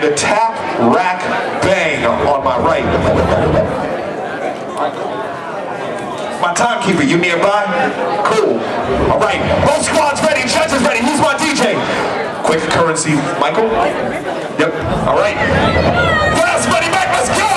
and a tap, rack, bang on my right. My timekeeper, you nearby? Cool. All right, both squads ready, judges ready. Who's my DJ? Quick currency, Michael? Yep, all right. Ready, back, let's go!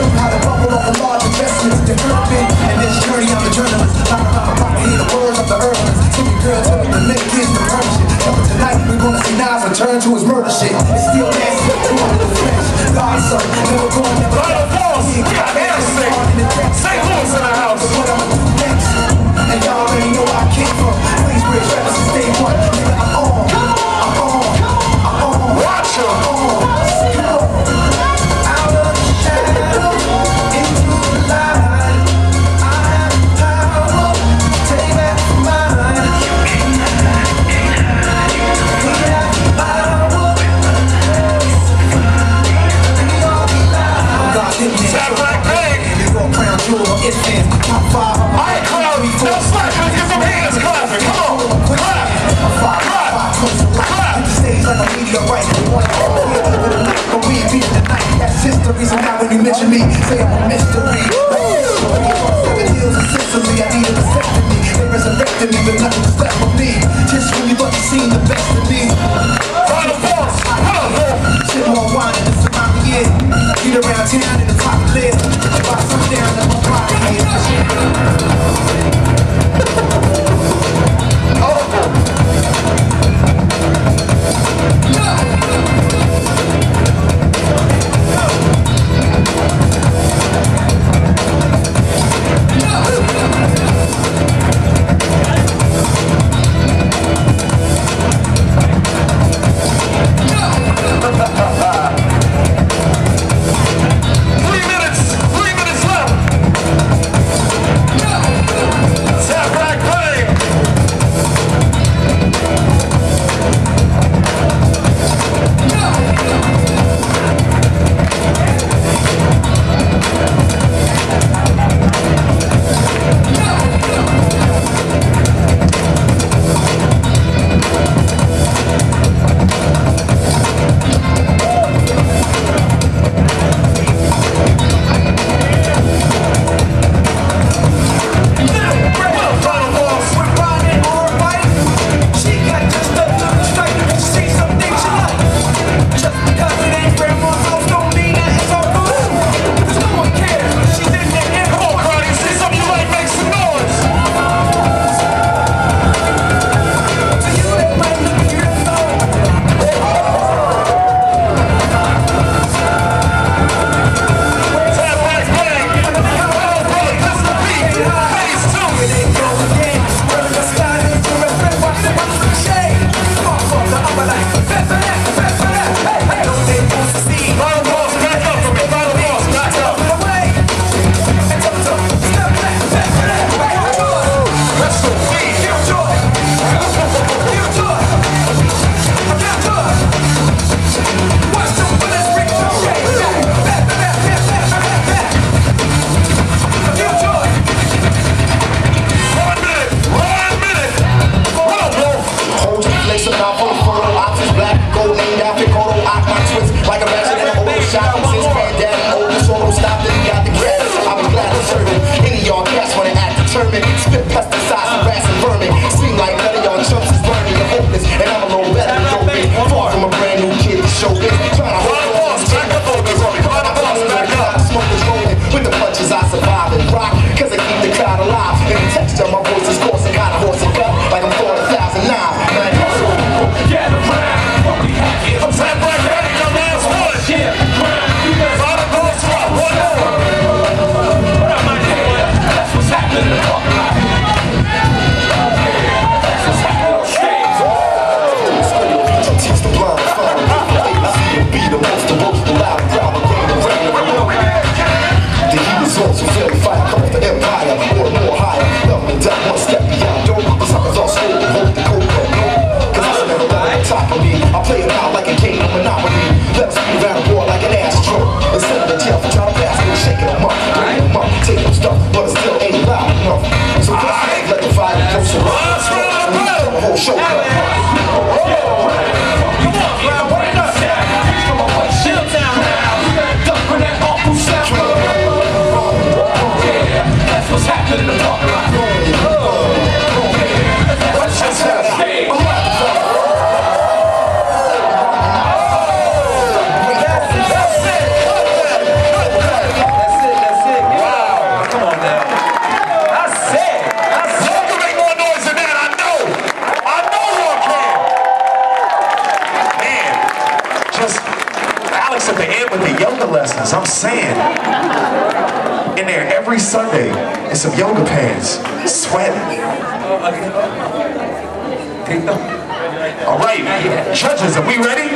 Turn to bubble off a large investment to urban. And this journey, I'm a journalist. Pop, pop, pop, hear the words of the herbalist. Took your girl to the lick, kids the permission. But tonight, we gonna see Nas return to his murder shit. It's still nasty. Godson, never going, never Final boss. We got Harrison. St. Louis in the house. We beating the night. That's history, so now when you mention me, say I'm a mystery. Hills Sicily, I. They resurrected me, but top me. I play it out like a game of Monopoly. Let us move out of war like an astro. Instead of the jail for trying to pass me, shaking them up, bringing them up, taking them stuff, but it still ain't loud enough. So just let the fire go so rock. Right. Right. Whole show. with the yoga lessons, I'm saying. In there every Sunday in some yoga pants, sweating. All right, judges, are we ready?